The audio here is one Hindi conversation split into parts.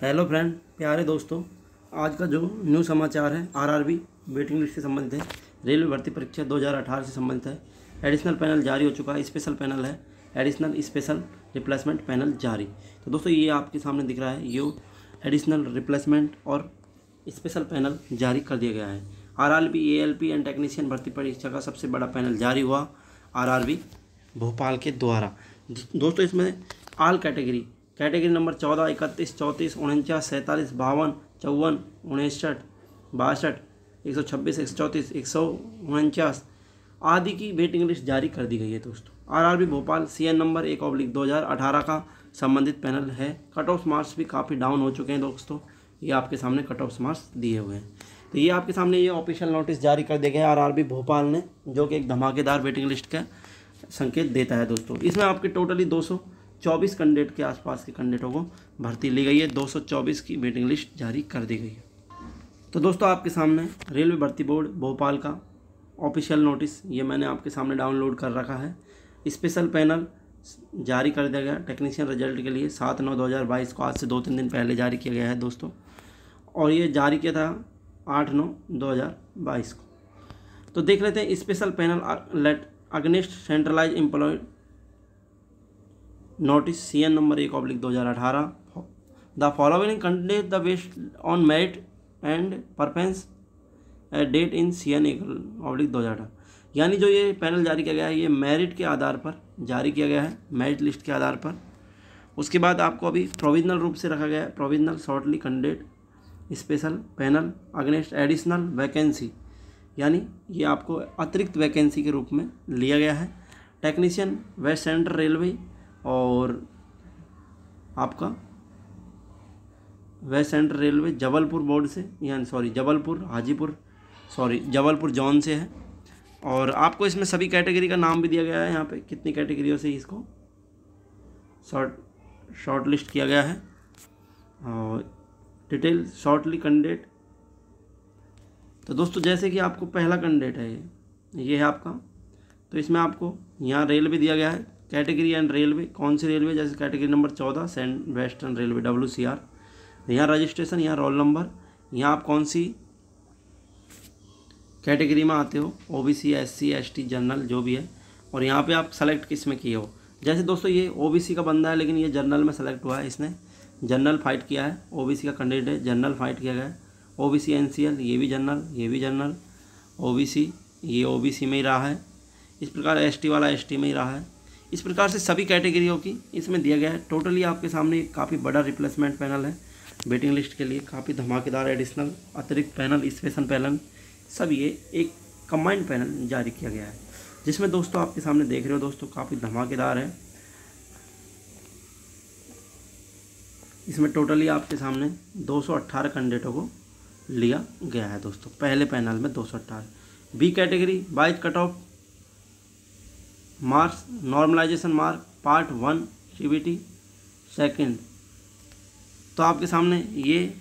हेलो फ्रेंड प्यारे दोस्तों, आज का जो न्यू समाचार है आरआरबी वेटिंग लिस्ट से संबंधित है। रेलवे भर्ती परीक्षा 2018 से संबंधित है। एडिशनल पैनल जारी हो चुका है स्पेशल पैनल है। एडिशनल स्पेशल रिप्लेसमेंट पैनल जारी। तो दोस्तों, ये आपके सामने दिख रहा है, ये एडिशनल रिप्लेसमेंट और स्पेशल पैनल जारी कर दिया गया है। R R B L P and technician भर्ती परीक्षा का सबसे बड़ा पैनल जारी हुआ आर आर बी भोपाल के द्वारा। दोस्तों, इसमें आल कैटेगरी कैटेगरी नंबर चौदह, इकतीस, चौंतीस, उनचास, सैंतालीस, बावन, चौवन, उनसठ, बासठ, एक सौ छब्बीस, एक सौ चौंतीस, एक सौ उनचास। आदि की वेटिंग लिस्ट जारी कर दी गई है दोस्तों। RRB Bhopal C N number एक ऑब्लिक दो हज़ार अठारह का संबंधित पैनल है। कट ऑफ़ मार्क्स भी काफ़ी डाउन हो चुके हैं दोस्तों। ये आपके सामने कट ऑफ़ मार्क्स दिए हुए हैं। तो ये आपके सामने ये ऑफिशियल नोटिस जारी कर दिया गया आरआरबी भोपाल ने, जो कि एक धमाकेदार वेटिंग लिस्ट का संकेत देता है दोस्तों। इसमें आपके टोटली दो सौ चौबीस कैंडिडेट के आसपास के कैंडिडेटों को भर्ती ली गई है। 224 की वेटिंग लिस्ट जारी कर दी गई है। तो दोस्तों, आपके सामने रेलवे भर्ती बोर्ड, भोपाल का ऑफिशियल नोटिस, ये मैंने आपके सामने डाउनलोड कर रखा है। स्पेशल पैनल जारी कर दिया गया, टेक्नीशियन रिज़ल्ट के लिए सात नौ दो हज़ार बाईस को आज से दो तीन दिन पहले जारी किया गया है दोस्तों। और ये जारी किया था आठ नौ दो हज़ार बाईस को। तो देख लेते हैं, special panel let against centralise employed notice C N number एक ऑब्लिक दो हज़ार अठारह। The following contain the best on merit and performance date in C N एक ऑब्लिक दो हज़ार अठारह। यानी जो ये पैनल जारी किया गया है, ये मेरिट के आधार पर जारी किया गया है मेरिट लिस्ट के आधार पर। उसके बाद आपको अभी प्रोविजनल रूप से रखा गया है provisional shortly candidate special panel against additional vacancy यानी ये आपको अतिरिक्त वैकेंसी के रूप में लिया गया है। टेक्नीशियन वेस्ट सेंट्रल रेलवे और आपका west central railway Jabalpur board से, यानी sorry, Jabalpur, Hajipur, sorry, Jabalpur zone से है। और आपको इसमें सभी कैटेगरी का नाम भी दिया गया है यहाँ पे। कितनी कैटेगरियों से इसको शॉर्ट शॉर्ट लिस्ट किया गया है। और डिटेल शॉर्टली कैंडिडेट तो दोस्तों, जैसे कि आपको पहला कैंडिडेट है, ये ये है आपका। तो इसमें आपको यहाँ रेल भी दिया गया है। कैटेगरी एंड रेलवे, कौन सी रेलवे? जैसे कैटेगरी नंबर चौदह, cent western railway W C R यहाँ रजिस्ट्रेशन, यहाँ रोल नंबर, यहाँ आप कौन सी कैटेगरी में आते हो? O B C S C S T general, जो भी है। और यहाँ पे आप सेलेक्ट किसमें किए हो? जैसे दोस्तों ये ओ बी सी का बंदा है, लेकिन ये जनरल में सेलेक्ट हुआ है इसने। जनरल फाइट किया है ओ बी सी का कैंडिडेट है, जनरल फाइट किया गया है। O B C N C L ये भी जनरल, ये भी जनरल। ओ बी सी ये ओ बी सी में ही रहा है। इस प्रकार एस टी वाला एस टी में ही रहा है। इस प्रकार से सभी कैटेगरियों की इसमें दिया गया है। टोटली आपके सामने काफ़ी बड़ा रिप्लेसमेंट पैनल है। वेटिंग लिस्ट के लिए काफ़ी धमाकेदार एडिशनल अतिरिक्त पैनल स्पेशल पैनल सब ये एक कम्बाइंड पैनल जारी किया गया है। जिसमें दोस्तों आपके सामने देख रहे हो दोस्तों काफ़ी धमाकेदार है। इसमें टोटली आपके सामने 218 कैंडिडेटों को लिया गया है दोस्तों। पहले पैनल में 218 B category wise cut off marks normalisation mark part one C second तो आपके सामने ये,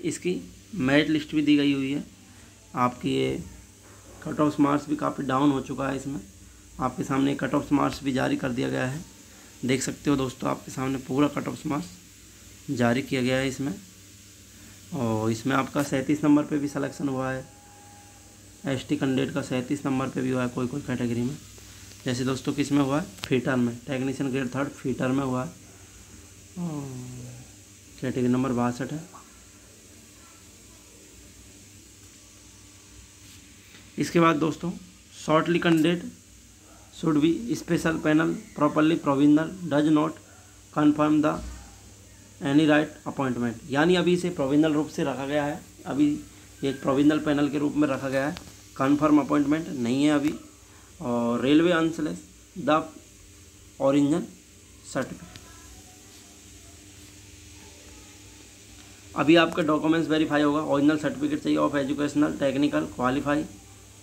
इसकी मेरिट लिस्ट भी दी गई हुई है। आपकी ये कट ऑफ़ मार्क्स भी काफ़ी डाउन हो चुका है इसमें। आपके सामने कट ऑफ़ मार्क्स भी जारी कर दिया गया है। देख सकते हो दोस्तों, आपके सामने पूरा कट ऑफ़ मार्क्स जारी किया गया है इसमें। और इसमें आपका सैंतीस नंबर पे भी सिलेक्शन हुआ है। एस टी कैंडिडेट का सैंतीस नंबर पे भी हुआ है कोई कोई कैटेगरी में। जैसे दोस्तों किसमें हुआ? है फीटर में। टेक्नीशियन ग्रेड थर्ड फीटर में हुआ। है कैटेगरी नंबर बासठ है। इसके बाद दोस्तों shortly candidate should be special panel properly provisional does not confirm the any right appointment यानी अभी इसे प्रोविजनल रूप से रखा गया है। अभी एक प्रोविजनल पैनल के रूप में रखा गया है। कन्फर्म अपॉइंटमेंट नहीं है अभी। और railway unless the original certificate अभी आपका डॉक्यूमेंट्स वेरीफाई होगा ओरिजिनल सर्टिफिकेट चाहिए ऑफ़ एजुकेशनल टेक्निकल क्वालिफाई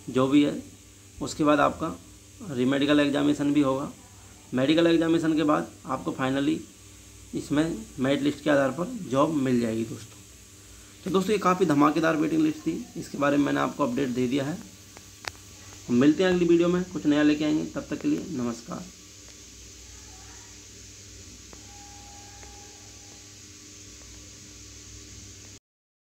जो भी है। उसके बाद आपका रीमेडिकल एग्जामिनेशन भी होगा। मेडिकल एग्जामिनेशन के बाद आपको फाइनली इसमें मेरिट लिस्ट के आधार पर जॉब मिल जाएगी दोस्तों। तो दोस्तों, ये काफ़ी धमाकेदार वेटिंग लिस्ट थी। इसके बारे में मैंने आपको अपडेट दे दिया है। मिलते हैं अगली वीडियो में। कुछ नया लेके आएँगे। तब तक के लिए नमस्कार।